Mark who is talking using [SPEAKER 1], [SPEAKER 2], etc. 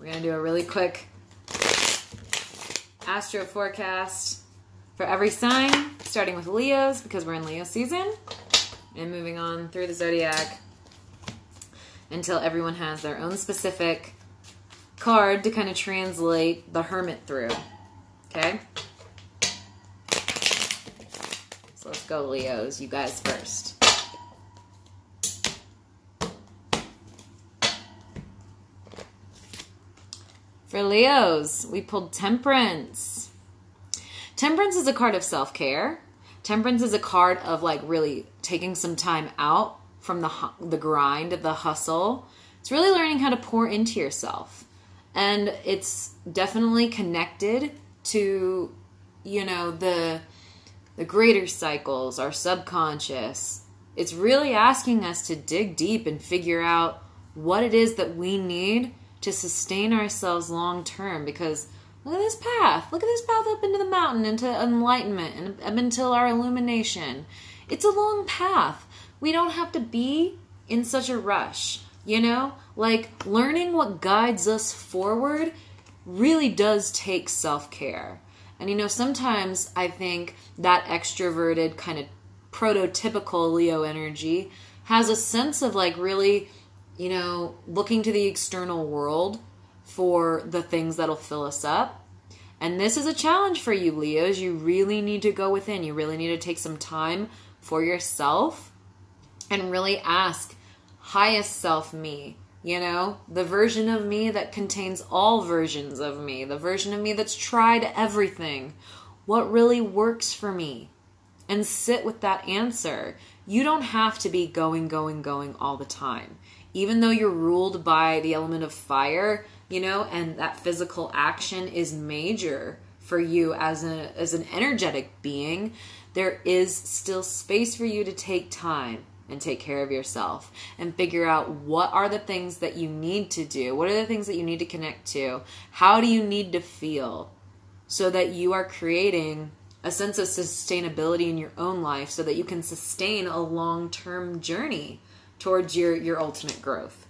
[SPEAKER 1] We're going to do a really quick astro forecast for every sign, starting with Leo's because we're in Leo season, and moving on through the zodiac until everyone has their own specific card to kind of translate the hermit through. Okay? So let's go, Leos. You guys first. For Leos, we pulled Temperance. Temperance is a card of self care. Temperance is a card of like really taking some time out from the the grind, the hustle. It's really learning how to pour into yourself, and it's definitely connected to you know the the greater cycles, our subconscious. It's really asking us to dig deep and figure out what it is that we need to sustain ourselves long term because look at this path. Look at this path up into the mountain, into enlightenment, and up until our illumination. It's a long path. We don't have to be in such a rush, you know? Like learning what guides us forward really does take self care. And you know, sometimes I think that extroverted, kind of prototypical Leo energy has a sense of like really you know, looking to the external world for the things that'll fill us up. And this is a challenge for you, Leos. You really need to go within. You really need to take some time for yourself and really ask, highest self me, you know, the version of me that contains all versions of me, the version of me that's tried everything. What really works for me? And sit with that answer. You don't have to be going, going, going all the time even though you're ruled by the element of fire, you know, and that physical action is major for you as a as an energetic being, there is still space for you to take time and take care of yourself and figure out what are the things that you need to do? What are the things that you need to connect to? How do you need to feel so that you are creating a sense of sustainability in your own life so that you can sustain a long-term journey towards your your ultimate growth.